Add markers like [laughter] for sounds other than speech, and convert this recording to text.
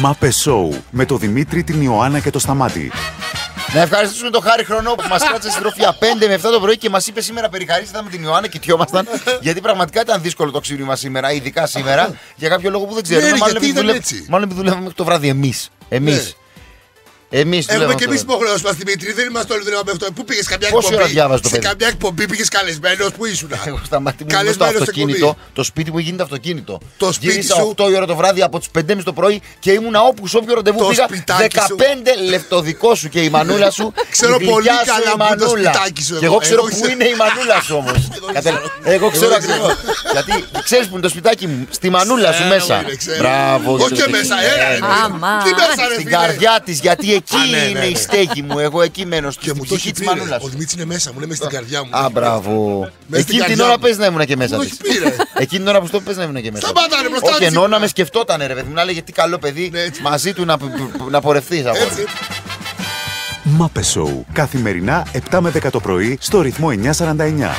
Μάπε Σόου με το Δημήτρη, την Ιωάννα και το Σταμάτη. Να ευχαριστήσουμε τον Χάρη Χρονό που μας κράτησε στην τροφιά 5 με 7 το πρωί και μας είπε σήμερα περιχαρίστα με την Ιωάννα και τιόμασταν. γιατί πραγματικά ήταν δύσκολο το ξύπνημα σήμερα, ειδικά σήμερα, για κάποιο λόγο που δεν ξέρουμε. Ναι, μάλλον, γιατί επειδή ήταν δουλεύουμε- έτσι. μάλλον επειδή δουλεύουμε μέχρι το βράδυ εμείς. Εμείς. Ναι. Εμείς Έχουμε και εμείς υποχρεώσεις μας Δημήτρη. Δεν είμαστε όλοι δουλεύουμε αυτό. Πού πήγες καμιά Πόση ώρα εκπομπή. διάβαζες το Σε παιδί; καμιά εκπομπή πήγες καλεσμένος. Πού ήσουν; [laughs] Εγώ στα μάτια μου ήμουν στο Καλεσμένος αυτοκίνητο. εκπομπή. Το σπίτι μου γίνεται αυτοκίνητο. Το σπίτι Γύρισα σου. 8 η ώρα το βράδυ από τις 5.30 το πρωί και ήμουνα όπου σε όποιο ραντεβού Το πήγα. σπιτάκι 15 σου. λεπτό δικό σου και η μανούλα σου. [laughs] Ξέρω η πολύ γλυκιά σου καλά η που είναι το μανούλα. σπιτάκι σου Και εγώ. εγώ ξέρω Εγώ πού ξέρω. είναι η μανούλα σου όμως. [laughs] Εγώ ξέρω δεν ξέρω. ακριβώς. Γιατί ξέρεις που είναι το σπιτάκι μου; Στη μανούλα σου Ξέρω, μέσα. είναι, ξέρω. Μπράβο. Όχι γιατί και το μέσα, δείχνεις. έλα, Ε, ρε. Άμα. Τι μέσα, ρε Στην φίλε. καρδιά της, γιατί εκεί Α, ναι, ναι, είναι η ναι. στέκη μου. Εγώ εκεί μένω. Και μου Στη το ψυχή έχει της πει. ρε. μανούλας Ο σου. Δημήτρης είναι μέσα μου, είναι μέσα στην καρδιά μου. Α, μπράβο. Μες στην Εκείνη την καρδιά ώρα μου. πες να ήμουν και μέσα Μου της. έχει πει, ρε. Εκείνη την ώρα που στο πες να ήμουν και μέσα. Σταμάτα, ρε, μπροστά Όχι, της ενώ ήμουνα. να με σκεφτόταν, ρε παιδί μου, να λέγε τι καλό παιδί Ναι, έτσι. μαζί του να, να πορευτείς από. Έτσι. Μάπε Σόου. Καθημερινά 7 με 10 το πρωί στο ρυθμό 949.